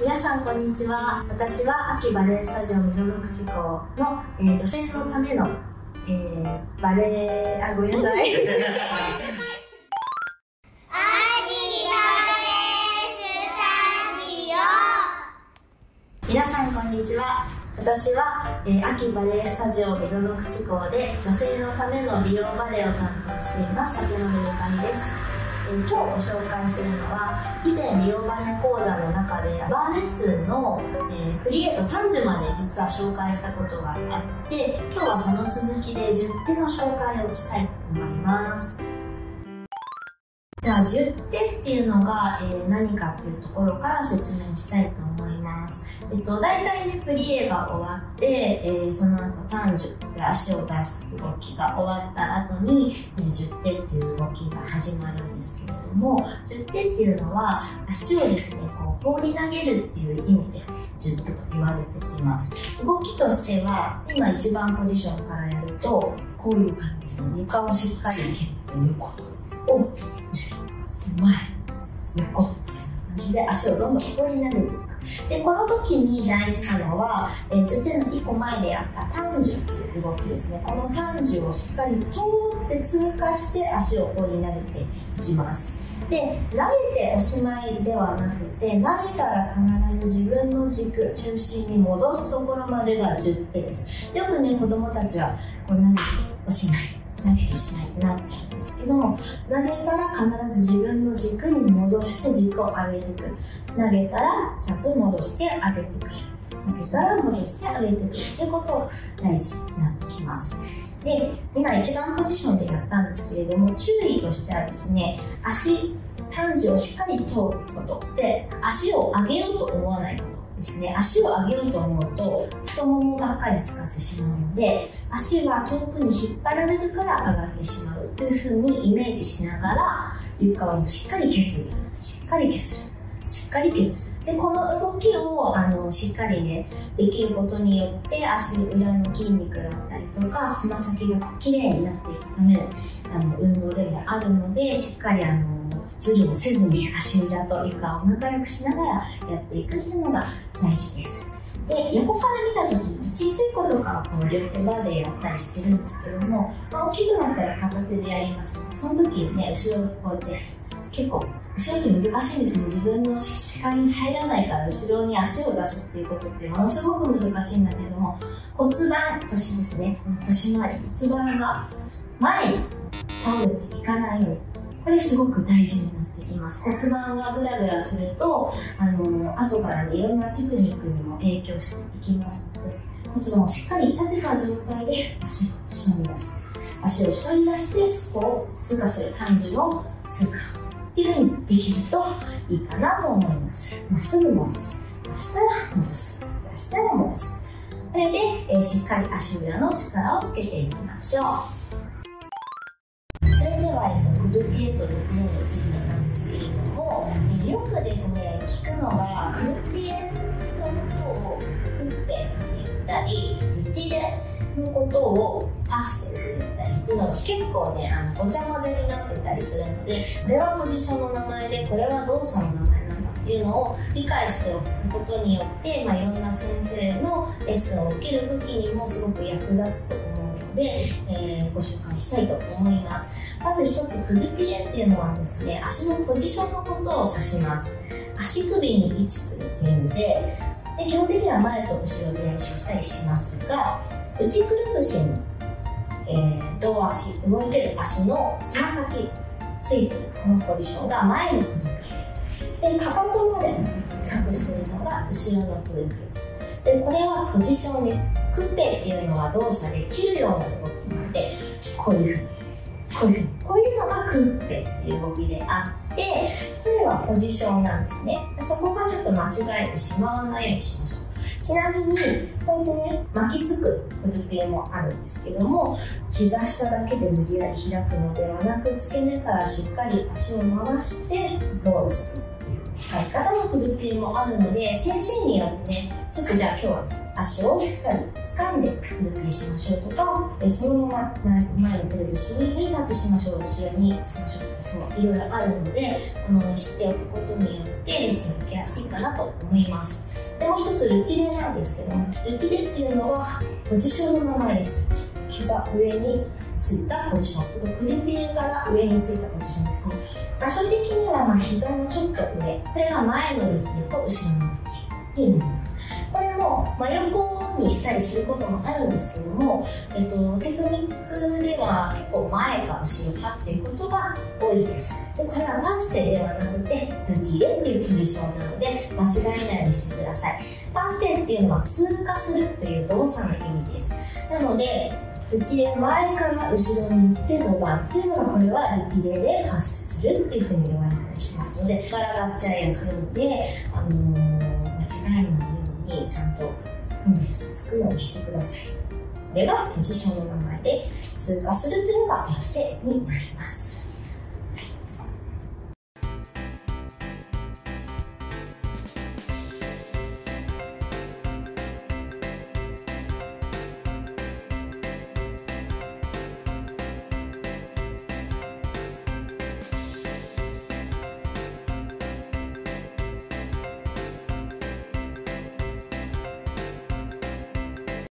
皆さんこんにちは。私は秋バレエスタジオ溝の口校の、えー、女性のための、えー、バレエあごめんなさい。皆さんこんにちは。私は、えー、秋バレエスタジオ溝の口校で女性のための美容バレエを担当しています。酒野ゆかりです、えー、今日ご紹介するのは以前美容バネ講座の中でバーレッスンの、えー、クリエイト単樹まで実は紹介したことがあって今日はその続きで10手の紹介をしたいと思いますでは10手っていうのが、えー、何かっていうところから説明したいと思います。えっと、大体ね、プリエが終わって、えー、その後単樹で足を出す動きが終わった後に、えー、10手っていう動きが始まるんですけれども、10手っていうのは足をですね、こう放り投げるっていう意味で10手と言われています。動きとしては、今一番ポジションからやると、こういう感じですね。床をしっかり蹴って横。を後ろ前横じで足をどんどん放り投げていくでこの時に大事なのは、えー、10点の1個前でやった単樹っていう動きですね。この単樹をしっかり通って通過して足を放り投げていきます。で投げておしまいではなくて投げたら必ず自分の軸中心に戻すところまでが10手です。よくね子供たちはこう投げておしまい。投げてしまいになっちゃうんですけど投げたら必ず自分の軸に戻して軸を上げてく。る投げたらちゃんと戻して上げてく。る投げたら戻して上げてくるってことが大事になってきます。で今一番ポジションでやったんですけれども注意としてはですね足短時をしっかり通ること。で足を上げようと思わないこと。ですね足を上げようと思うと太ももばっかり使ってしまうので足は遠くに引っ張られるから上がってしまうというふうにイメージしながら床をしっかり削る。しっかり削る。しっかり削る。でこの動きをあのしっかりねできることによって足裏の筋肉だったりとかつま先がきれいになっていくためあの運動でもあるのでしっかりあのズルをせずに足裏と床を仲良くしながらやっていくっていうのが大事です。で横から見た時にちっちゃい子とかはこう両手バでやったりしてるんですけども、まあ、大きくなったら片手でやります。その時にね後ろにこうやって結構後ろって難しいんですね。自分の視界に入らないから後ろに足を出すっていうことってものすごく難しいんだけども骨盤腰ですね。腰回り。骨盤が前に倒れていかないように。これすごく大事になってきます。骨盤がグラグラするとあの後からいろんなテクニックにも影響していきますので骨盤をしっかり立てた状態で足を後ろに出す。足を後ろに出してそこを通過する感じを通過っていうふうにできるといいかなと思います。まっすぐ戻す。出したら戻す。出したら戻す。これで、えー、しっかり足裏の力をつけていきましょう。ワイとクルピエとルピエについてなんですけれども、よくですね聞くのがルピエのことをクッペって言ったりルティレのことをパッセって言ったりっていうのが結構ねあのごちゃ混ぜになってたりするのでこれはポジションの名前でこれは動作の名前なんだっていうのを理解しておくことによって、まあ、いろんな先生のレッスンを受ける時にもすごく役立つと思うので、えー、ご紹介したいと思います。まず一つ、クルピエっていうのはですね、足のポジションのことを指します。足首に位置するという意味で、で基本的には前と後ろで練習したりしますが、内くるぶしに、えー、両足、動いてる足のつま先ついてるこのポジションが前のクルピエ。で、かかとまで隠しているのが後ろのクルピエです。で、これはポジションです。クッペっていうのは動作で切るような動きなので、こういうふうに。こういうふうこういうのがクッペっていう動きであってこれはポジションなんですねそこがちょっと間違えてしまわないようにしましょうちなみにこうやってね巻きつくポジピエもあるんですけども膝下だけで無理やり開くのではなく付け根からしっかり足を回してロールする使い方のポジピエもあるので先生によってねちょっとじゃあ今日は足をしっかり掴んでくるくりしましょうとか、えそのまま前のくるしにタッチしましょう、後ろにしましょうとか、そのいろいろあるので、あの知っておくことによってレッスン受けやすいかなと思います。でもう一つルティレなんですけども、ルティレっていうのはポジションの名前です。膝上についたポジション。腕ピレから上についたポジションですね。場所的にはまあ膝のちょっと上。これが前のルティレと後ろのルティレになります。これも真横にしたりすることもあるんですけども、えっと、テクニックでは結構前か後ろかっていうことが多いです。で、これはパッセではなくて、ルチレっていうポジションなので、間違えないようにしてください。パッセっていうのは通過するという動作の意味です。なので、ルティレ前から後ろに行ってのワンっていうのがこれはルティレで発生するっていうふうに言われたりしますので、柄がっちゃいやすいので、あのー、間違えないようにちゃんと分別つくようにしてください。これがポジションの名前で通過するというのがパッセになります。